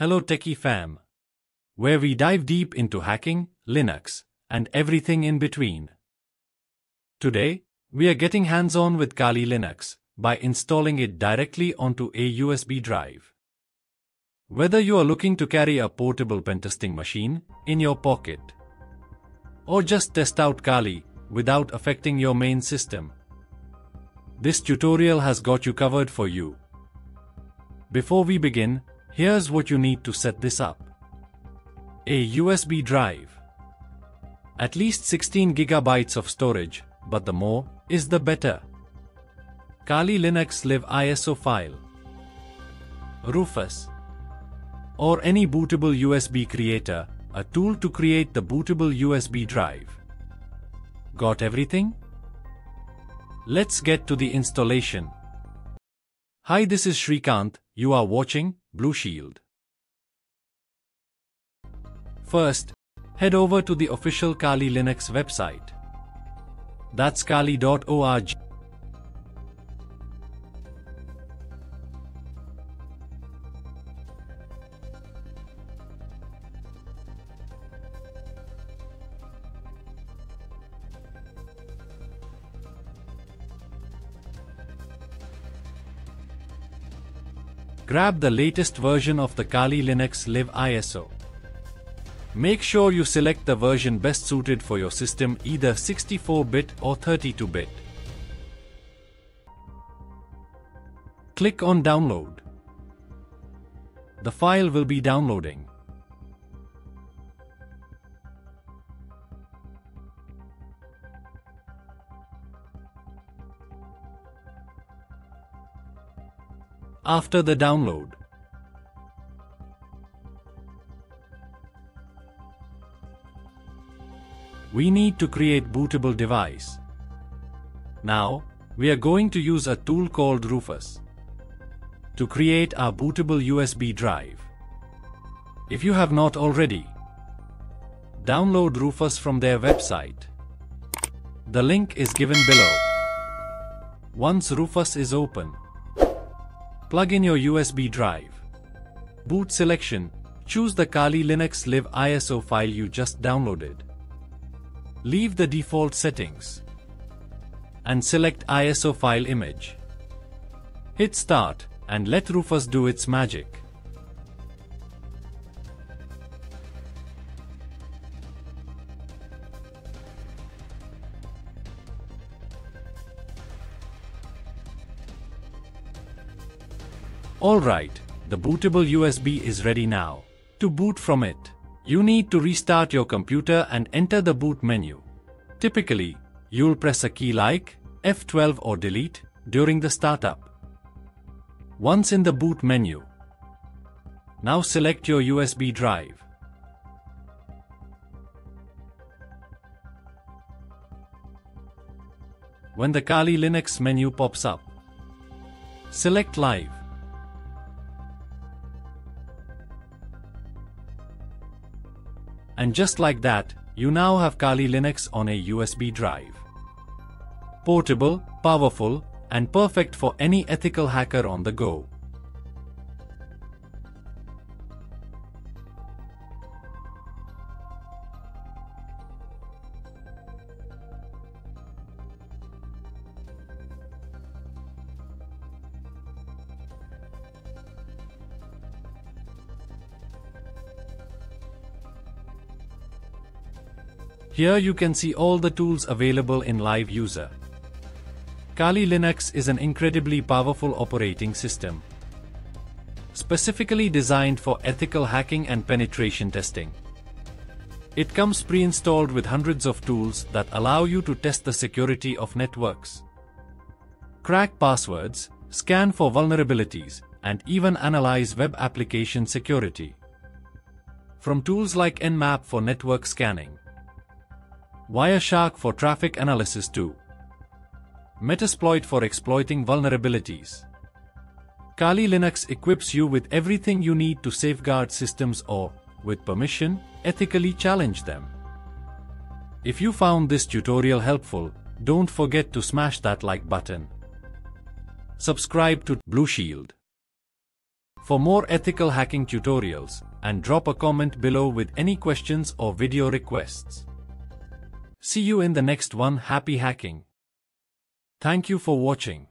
Hello Techie Fam, where we dive deep into hacking, Linux, and everything in between. Today, we are getting hands-on with Kali Linux by installing it directly onto a USB drive. Whether you are looking to carry a portable pentesting machine in your pocket, or just test out Kali without affecting your main system, this tutorial has got you covered for you. Before we begin, here's what you need to set this up. A USB drive. At least 16 gigabytes of storage, but the more is the better. Kali Linux Live ISO file. Rufus. Or any bootable USB creator, a tool to create the bootable USB drive. Got everything? Let's get to the installation. Hi this is Shrikant, you are watching Blue Sheeld. First, head over to the official Kali Linux website. That's kali.org. Grab the latest version of the Kali Linux Live ISO. Make sure you select the version best suited for your system either 64-bit or 32-bit. Click on Download. The file will be downloading. After the download. We need to create bootable device. Now, we are going to use a tool called Rufus to create our bootable USB drive. If you have not already, download Rufus from their website. The link is given below. Once Rufus is open, Plug in your USB drive. Boot selection. Choose the Kali Linux Live ISO file you just downloaded. Leave the default settings. And select ISO file image. Hit start and let Rufus do its magic. Alright, the bootable USB is ready now. To boot from it, you need to restart your computer and enter the boot menu. Typically, you'll press a key like F12 or delete during the startup. Once in the boot menu, now select your USB drive. When the Kali Linux menu pops up, select Live. And just like that, you now have Kali Linux on a USB drive. Portable, powerful, and perfect for any ethical hacker on the go. Here you can see all the tools available in Live User. Kali Linux is an incredibly powerful operating system, specifically designed for ethical hacking and penetration testing. It comes pre-installed with hundreds of tools that allow you to test the security of networks, crack passwords, scan for vulnerabilities, and even analyze web application security. From tools like Nmap for network scanning, Wireshark for traffic analysis too. Metasploit for exploiting vulnerabilities. Kali Linux equips you with everything you need to safeguard systems or, with permission, ethically challenge them. If you found this tutorial helpful, don't forget to smash that like button. Subscribe to Blue Sheeld for more ethical hacking tutorials and drop a comment below with any questions or video requests. See you in the next one. Happy hacking! Thank you for watching.